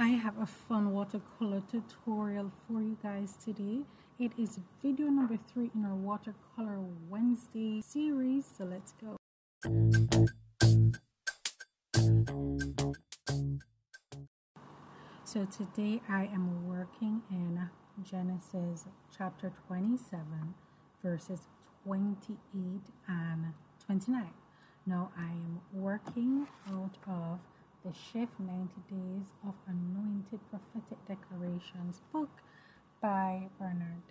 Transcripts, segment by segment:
I have a fun watercolor tutorial for you guys today. It is video number three in our watercolor Wednesday series. So let's go. So today I am working in Genesis chapter 27 verses 28 and 29. Now I am working out of the Shift 90 Days of Anointed Prophetic Declarations book by Bernard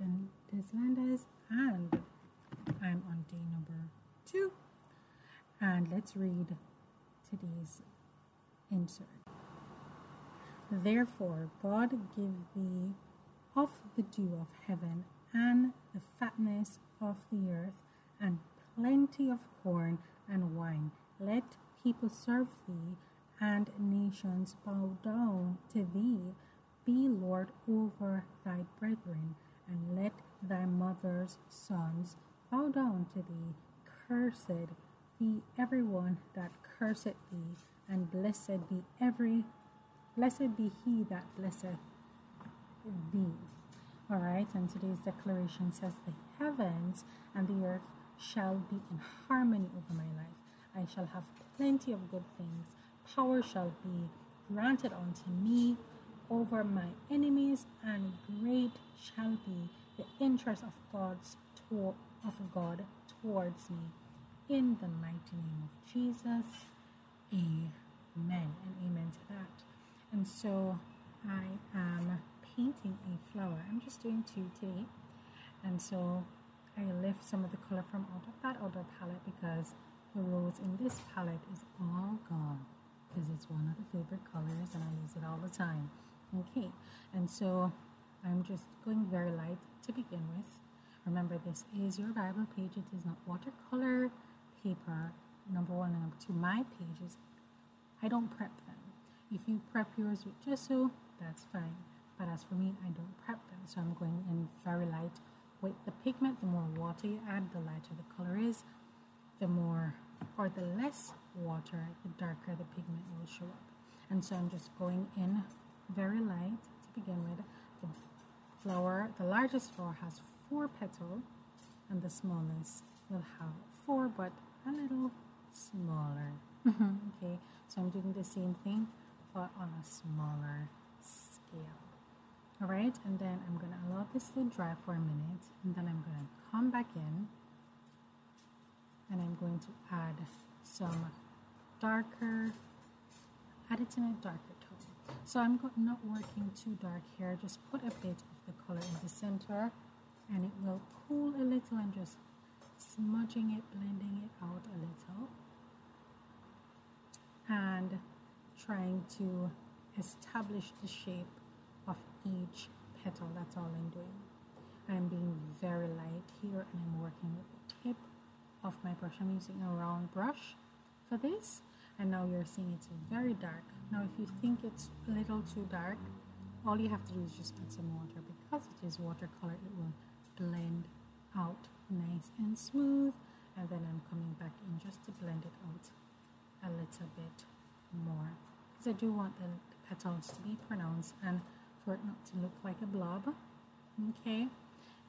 Deslandes, and I'm on day number two. And let's read today's insert. Therefore, God give thee of the dew of heaven and the fatness of the earth, and plenty of corn and wine. Let people serve thee and nations bow down to thee. Be Lord over thy brethren, and let thy mother's sons bow down to thee. Cursed be everyone that curseth thee, and blessed be every blessed be he that blesseth thee. All right, and today's declaration says, The heavens and the earth shall be in harmony over my life. I shall have plenty of good things power shall be granted unto me over my enemies, and great shall be the interest of God's to- of God towards me. In the mighty name of Jesus, Amen and amen to that. And so I am painting a flower. I'm just doing two today, and so I lift some of the color from out of that other palette because the rose in this palette is all gone because it's one of the favorite colors and I use it all the time. Okay, and so I'm just going very light to begin with. Remember, this is your Bible page. It is not watercolor paper. Number one and number two, my pages, I don't prep them. If you prep yours with gesso, that's fine. But as for me, I don't prep them. So I'm going in very light with the pigment. The more water you add, the lighter the color is. The more or the less water, the darker the pigment will show up. And so I'm just going in very light to begin with. The flower, the largest flower has four petals and the smallest will have four but a little smaller. Mm-hmm. okay, so I'm doing the same thing but on a smaller scale. Alright, and then I'm going to allow this to dry for a minute and then I'm going to come back in and I'm going to add some darker, add it in a darker tone. So I'm not working too dark here, just put a bit of the color in the center and it will cool a little and just smudging it, blending it out a little and trying to establish the shape of each petal. That's all I'm doing. I'm being very light here and I'm working with the tip of my brush. I'm using a round brush for this and now you're seeing it's very dark. Now if you think it's a little too dark, all you have to do is just add some water. Because it is watercolor, it will blend out nice and smooth. And then I'm coming back in just to blend it out a little bit more. Because I do want the, the petals to be pronounced and for it not to look like a blob. Okay?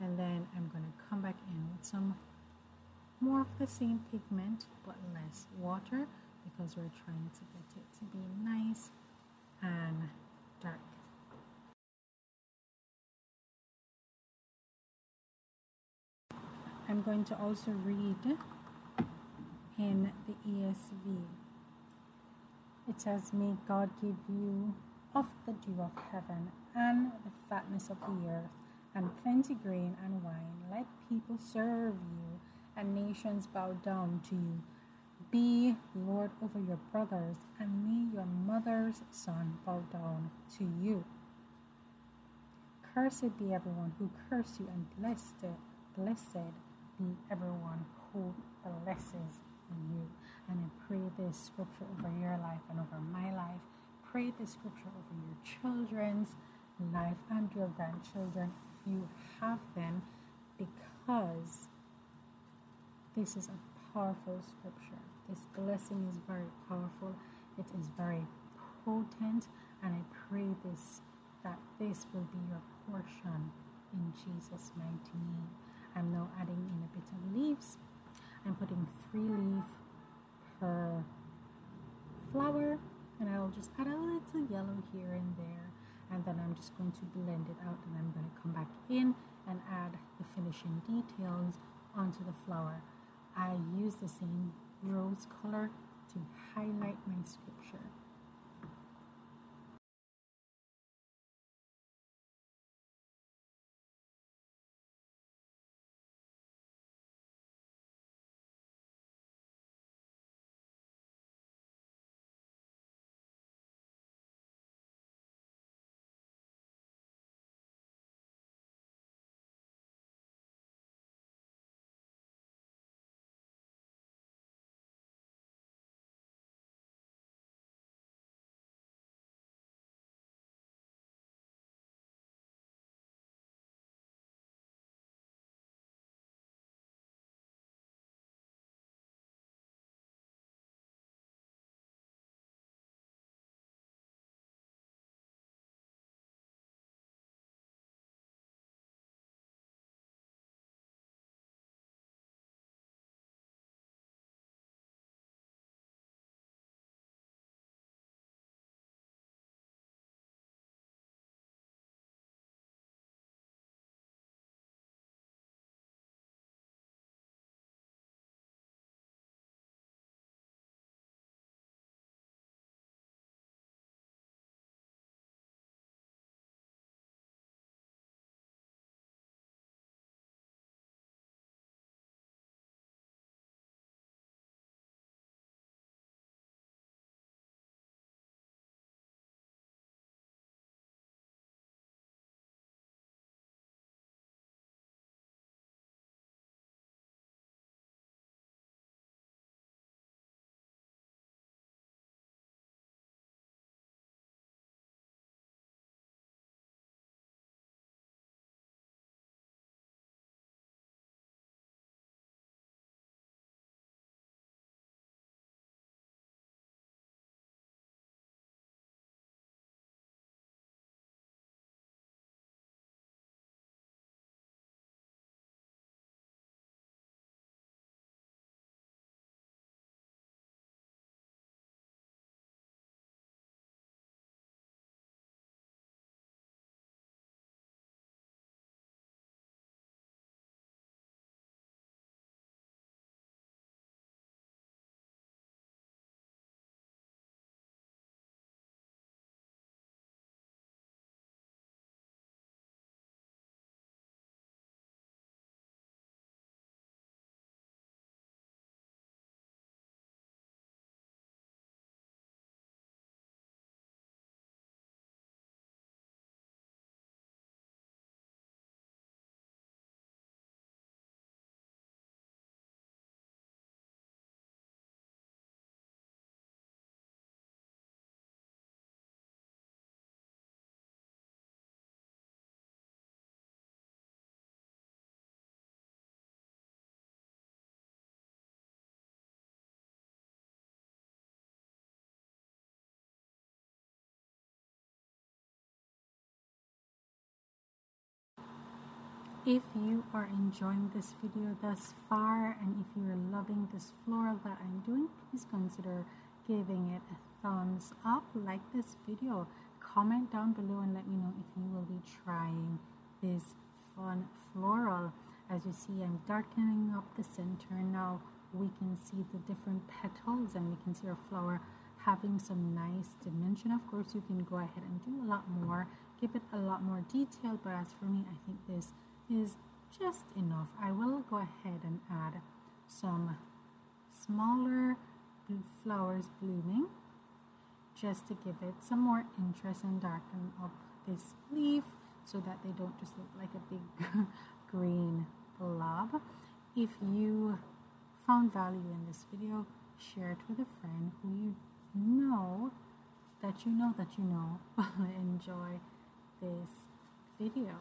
And then I'm going to come back in with some more of the same pigment but less water because we're trying to get it to be nice and dark. I'm going to also read in the ESV. It says, May God give you of the dew of heaven and the fatness of the earth and plenty grain and wine. Let people serve you and nations bow down to you. Be Lord over your brothers, and may your mother's son bow down to you. Cursed be everyone who curses you, and blessed, blessed be everyone who blesses you. And I pray this scripture over your life and over my life. Pray this scripture over your children's life and your grandchildren if you have them, because this is a powerful scripture. This blessing is very powerful. It is very potent And I pray this that this will be your portion in Jesus' mighty name. I'm now adding in a bit of leaves. I'm putting three leaf per flower and I'll just add a little yellow here and there and then I'm just going to blend it out and I'm going to come back in and add the finishing details onto the flower. I use the same rose color to highlight my scripture. If you are enjoying this video thus far and if you are loving this floral that I'm doing, please consider giving it a thumbs up, like this video, comment down below and let me know if you will be trying this fun floral. As you see, I'm darkening up the center now. We can see the different petals and we can see our flower having some nice dimension. Of course, you can go ahead and do a lot more, give it a lot more detail, but as for me, I think this is just enough. I will go ahead and add some smaller flowers blooming just to give it some more interest and darken up this leaf so that they don't just look like a big green blob. If you found value in this video, share it with a friend who you know that you know that you know will enjoy this video.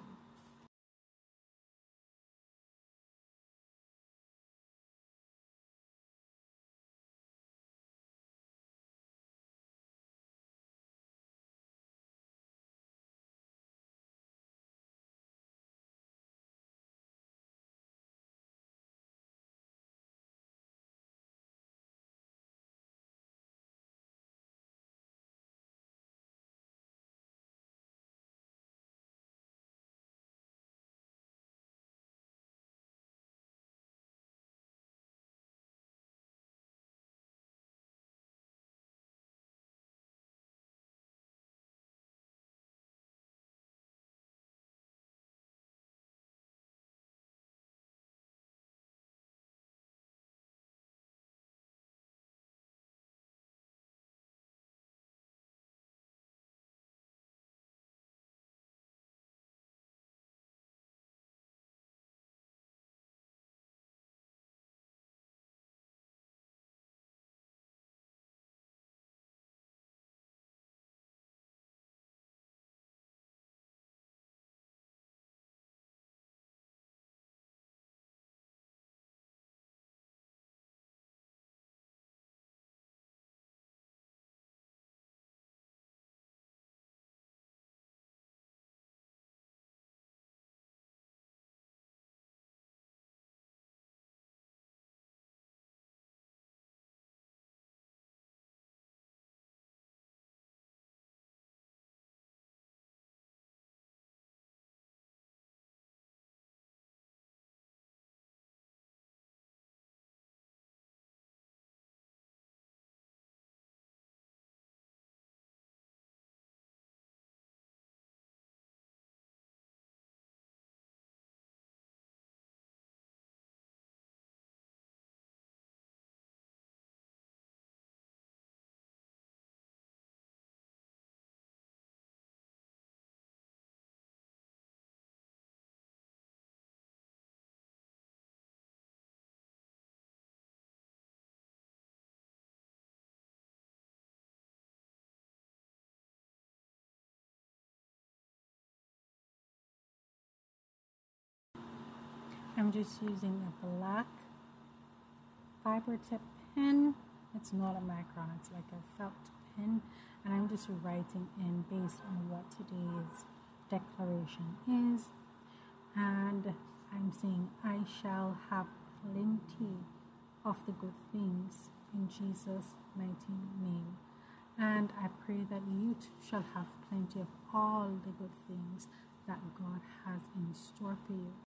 I'm just using a black fiber tip pen. It's not a micron, it's like a felt pen. And I'm just writing in based on what today's declaration is. And I'm saying, I shall have plenty of the good things in Jesus' mighty name. And I pray that you too shall have plenty of all the good things that God has in store for you